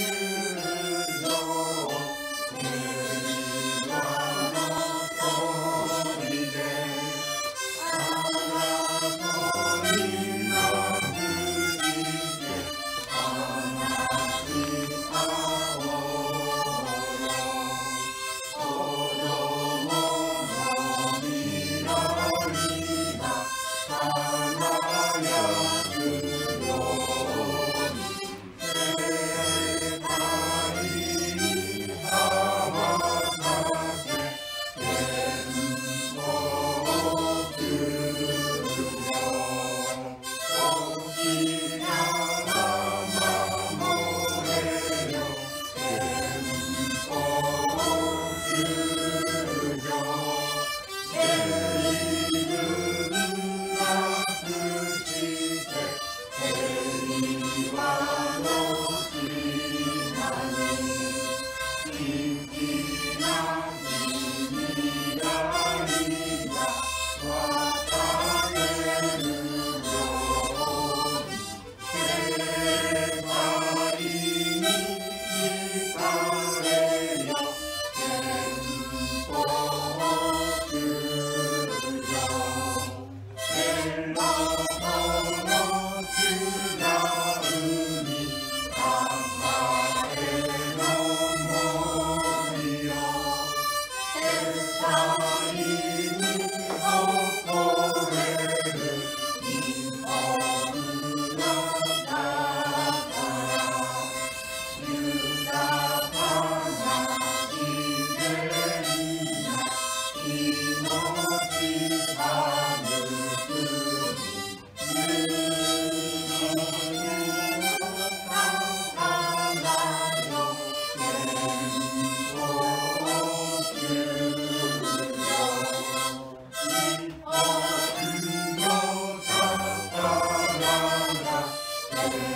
you. Amen.